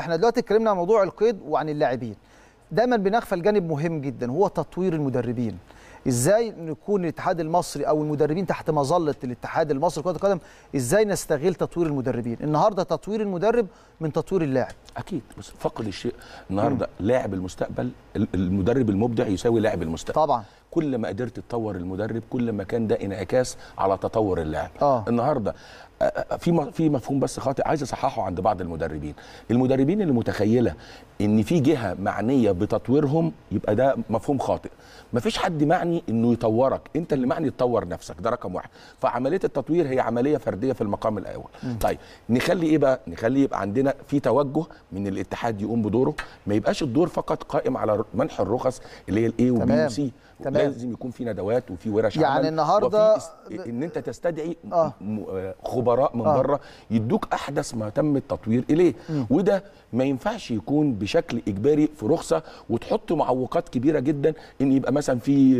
إحنا دلوقتي اتكلمنا عن موضوع القيد وعن اللاعبين. دايما بنغفل جانب مهم جدا هو تطوير المدربين. إزاي نكون الاتحاد المصري أو المدربين تحت مظلة الاتحاد المصري لكرة القدم؟ إزاي نستغل تطوير المدربين؟ النهارده تطوير المدرب من تطوير اللاعب. أكيد بس فقد الشيء النهارده لاعب المستقبل ال- المدرب المبدع يساوي لاعب المستقبل. طبعا. كل ما قدرت تطور المدرب كل ما كان ده انعكاس على تطور اللاعب. آه. النهارده في م- في مفهوم بس خاطئ عايز اصححه عند بعض المدربين. المدربين اللي متخيله إن في جهة معنية بتطويرهم يبقى ده مفهوم خاطئ. مفيش حد معني إنه يطورك أنت اللي معني تطور نفسك ده رقم واحد. فعملية التطوير هي عملية فردية في المقام الأول. طيب نخلي إيه بقى؟ نخلي يبقى عندنا في توجه من الاتحاد يقوم بدوره. ما يبقاش الدور فقط قائم على منح الرخص اللي هي ال A و B. و C. لازم يكون في ندوات وفي ورش يعني عمل النهاردة وفي است... إن أنت تستدعي آه. م... آه، خبراء من آه. بره يدوك أحدث ما تم التطوير إليه. وده ما ينفعش يكون بشكل إجباري في رخصة وتحط معوقات كبيرة جدا إن يبقى مثلا في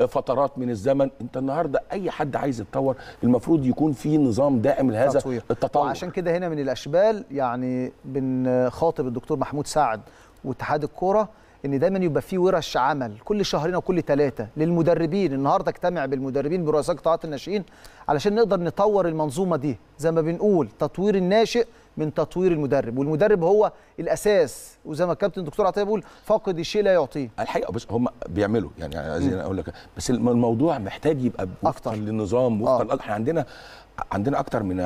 آه، فترات من الزمن. أنت النهارده أي حد عايز يتطور المفروض يكون في نظام دائم لهذا تطوير. التطور. وعشان كده هنا من الأشبال يعني بنخاطب الدكتور محمود سعد واتحاد الكورة إن دايما يبقى في ورش عمل كل شهرين أو كل ثلاثة للمدربين. النهارده اجتمع بالمدربين برؤساء قطاعات الناشئين علشان نقدر نطور المنظومة دي. زي ما بنقول تطوير الناشئ من تطوير المدرب. والمدرب هو الأساس. وزي ما الكابتن الدكتور عطية بيقول فاقد الشيء لا يعطيه. الحقيقة بس هم بيعملوا. يعني عايزين أقول لك بس الم- الموضوع محتاج يبقى وفقا أكتر. للنظام آه. وفقا إحنا عندنا عندنا أكتر من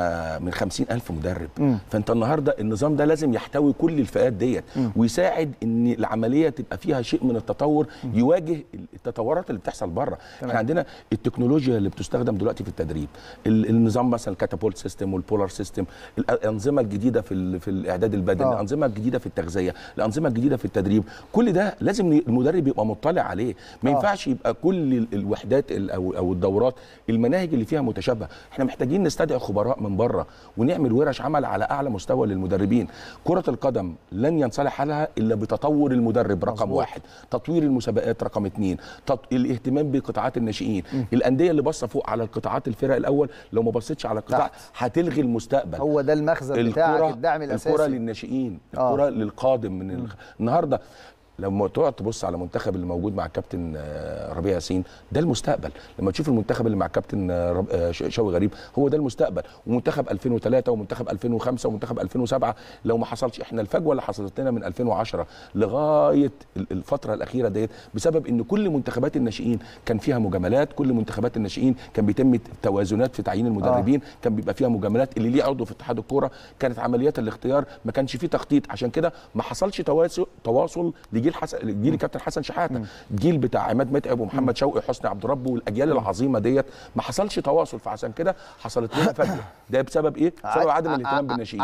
من 50 ألف مدرب. مم. فأنت النهارده النظام ده لازم يحتوي كل الفئات ديت. ويساعد إن العملية تبقى فيها شيء من التطور يواجه التطورات اللي بتحصل بره. إحنا عندنا التكنولوجيا اللي بتستخدم دلوقتي في التدريب. ال- النظام مثلا ال Catapult system وال Polar system الأنظمة الجديدة في ال- في الإعداد البدني آه. الأنظمة الجديدة في التغذية الأنظمة الجديدة في التدريب كل ده لازم المدرب يبقى مطلع عليه ما آه. ينفعش يبقى كل ال- الوحدات ال- أو أو الدورات المناهج اللي فيها متشابهة إحنا محتاجين نستدعي خبراء من بره ونعمل ورش عمل على أعلى مستوى للمدربين كرة القدم لن ينصلح حالها إلا بتطور المدرب رقم مظبوط. واحد تطوير المسابقات رقم اثنين تط... الاهتمام بقطاعات الناشئين الأندية اللي باصة فوق على القطاعات الفرق الأول لو ما بصيتش على القطاع. هتلغي المستقبل هو ده المخزن بتاعك الدعم الأساسي الكرة للناشئين آه. الكرة للقادم من ال... النهارده لما تقعد تبص على المنتخب اللي موجود مع الكابتن آه، ربيع ياسين ده المستقبل. لما تشوف المنتخب اللي مع الكابتن آه، آه، شوقي غريب هو ده المستقبل. ومنتخب 2003 ومنتخب 2005 ومنتخب 2007 لو ما حصلش إحنا الفجوة اللي حصلت لنا من 2010 لغاية ال- الفترة الأخيرة ديت بسبب إن كل منتخبات الناشئين كان فيها مجاملات كل منتخبات الناشئين كان بيتم توازنات في تعيين المدربين كان بيبقى فيها مجاملات. اللي ليه عضو في اتحاد الكورة كانت عمليات الاختيار ما كانش فيه تخطيط. عشان كده ما حصلش تواصل تواصل لجيل حسن جيل الكابتن حسن شحاته الجيل بتاع عماد متعب ومحمد شوقي حسني عبد ربه والأجيال العظيمة ديت. ما حصلش تواصل فعشان كده حصلت لنا فجوة. ده بسبب إيه؟ بسبب عدم الاهتمام بالناشئين.